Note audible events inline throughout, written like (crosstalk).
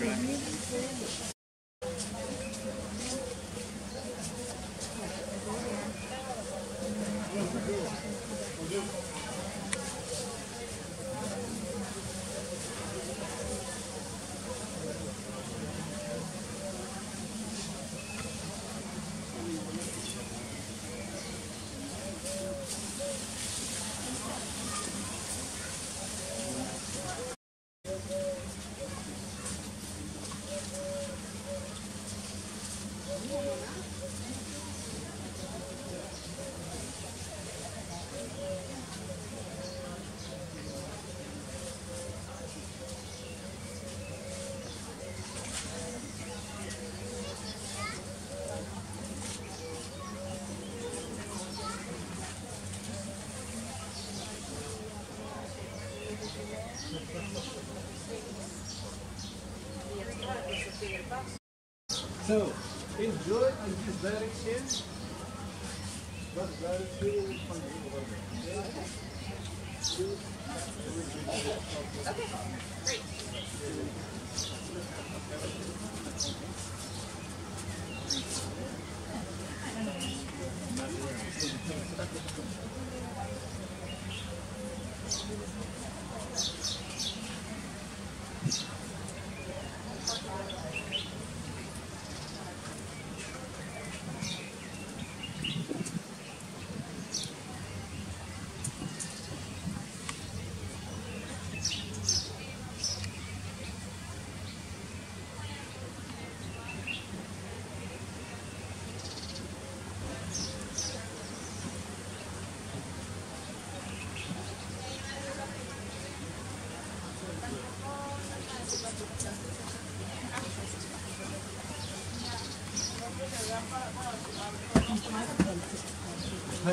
Gracias. So, enjoy and this direction. But direction is from Okay, great.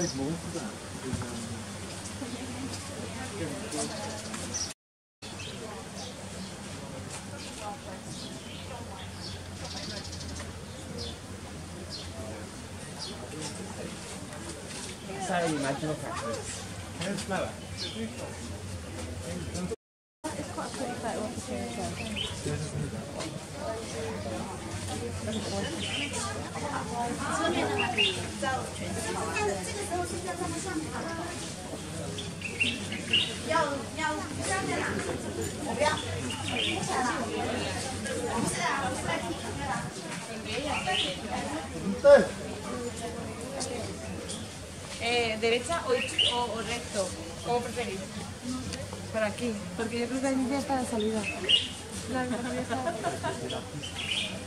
Sorry, imagine Can I Eh, derecha o, recto, ¿Cómo preferís. Por aquí, porque yo creo que hay la salida. (laughs)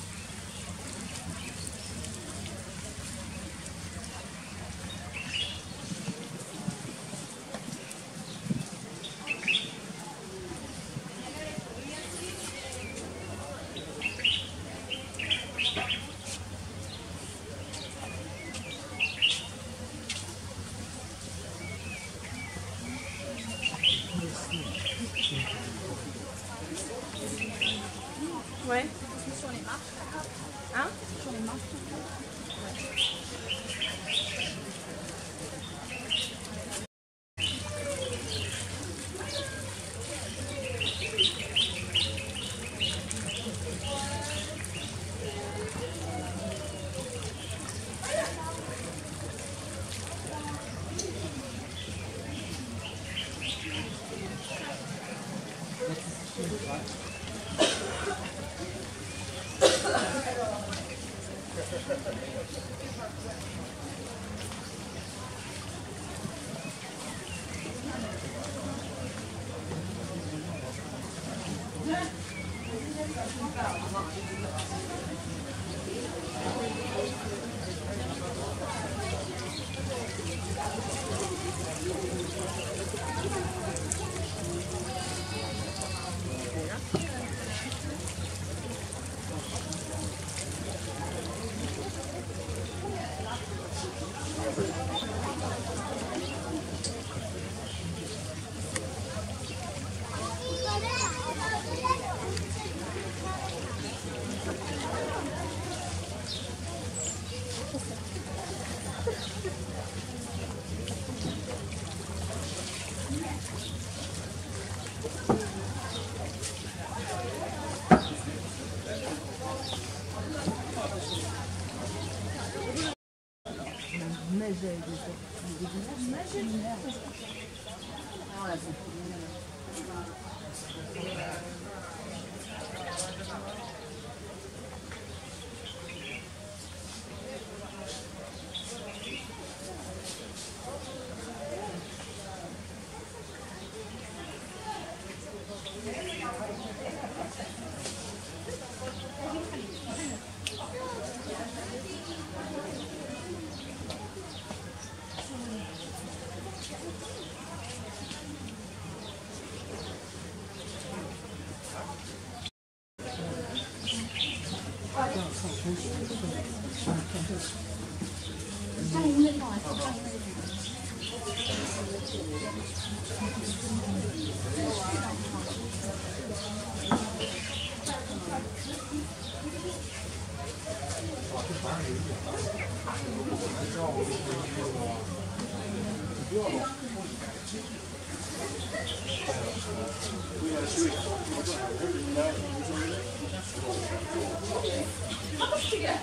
Yeah.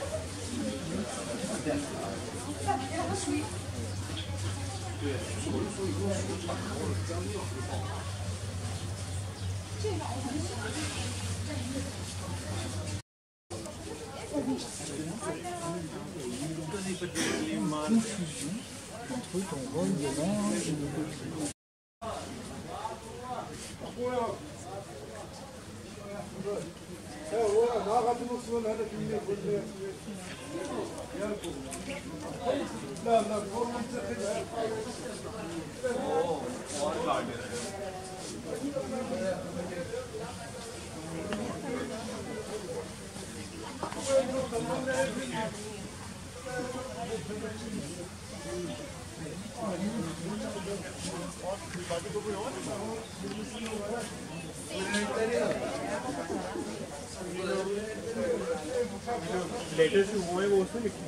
Confusion entre ton rôle de Ağacımın suyunu hele kimliği kurmaya yer kurmuş. जो latest वो है वो उसमें ल ि v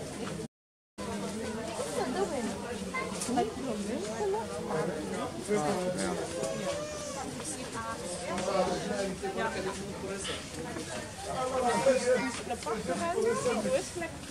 न o Lepas tu kan, dua r e l i k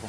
ça.